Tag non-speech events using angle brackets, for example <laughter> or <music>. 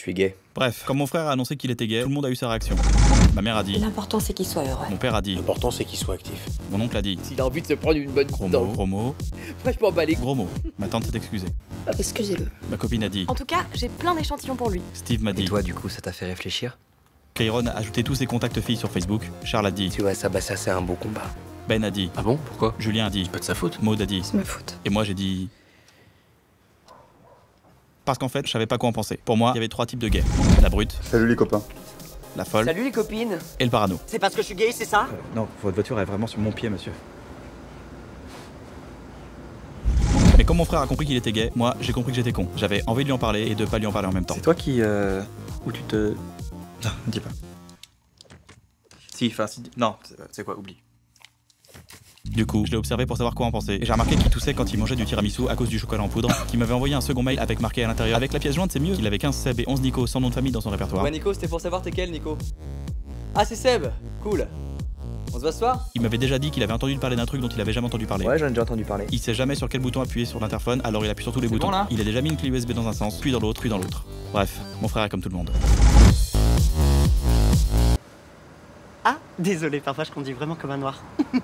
Je suis gay. Bref, quand mon frère a annoncé qu'il était gay, tout le monde a eu sa réaction. Ma mère a dit, L'important c'est qu'il soit heureux. mon père a dit, L'important, c'est qu'il soit actif. mon oncle a dit, S'il a envie de se prendre une bonne gros dans mot, le- gros mot, Moi, je m'en bats les gros mot. Ma tante s'est excusée. Excusez-le. Ma copine a dit, En tout cas, j'ai plein d'échantillons pour lui. Steve m'a Et dit, toi, du coup, ça t'a fait réfléchir? Kairon a ajouté tous ses contacts filles sur Facebook. Charles a dit, Tu vois, ça, bah, ça, c'est un beau combat. Ben a dit, Ah bon? Pourquoi? Julien a dit, Pas de sa faute. Maud a dit, C'est ma faute. et moi j'ai dit. Parce qu'en fait, je savais pas quoi en penser. Pour moi, il y avait trois types de gays la brute, Salut les copains. la folle Salut les copines et le parano. C'est parce que je suis gay, c'est ça? Non, votre voiture est vraiment sur mon pied, monsieur. Mais comme mon frère a compris qu'il était gay, moi j'ai compris que j'étais con. J'avais envie de lui en parler et de pas lui en parler en même temps. C'est toi qui. Euh, où tu te. <laughs> Non, dis pas. Si, enfin, si. Non, c'est- c'est quoi, oublie. Du coup, je l'ai observé pour savoir quoi en penser. Et j'ai remarqué qu'il toussait quand il mangeait du tiramisu à cause du chocolat en poudre. Qu'il m'avait envoyé un second mail avec marqué à l'intérieur. Avec la pièce jointe, c'est mieux. Qu'il avait 15 Seb et 11 Nico sans nom de famille dans son répertoire. Ouais Nico, c'était pour savoir t'es quel Nico Ah c'est Seb Cool On se voit ce soir? Il m'avait déjà dit qu'il avait entendu parler d'un truc dont il avait jamais entendu parler. Ouais, j'en ai déjà entendu parler. Il sait jamais sur quel bouton appuyer sur l'interphone, alors il appuie sur tous les boutons. bon, là? Il a déjà mis une clé USB dans un sens, puis dans l'autre, puis dans l'autre. Bref, mon frère est comme tout le monde. Ah, désolé, parfois je conduis vraiment comme un noir. <laughs>